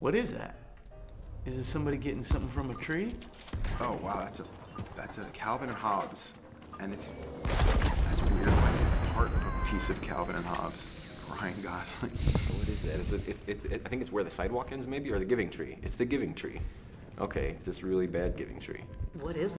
What is that? Is it somebody getting something from a tree? Oh wow, that's a that's a Calvin and Hobbes, and it's that's weird. Why is it part of a piece of Calvin and Hobbes? Ryan Gosling. What is that? It's, a, it, it's it, I think it's where the sidewalk ends, maybe, or the giving tree. It's the giving tree. Okay, it's this really bad giving tree. What is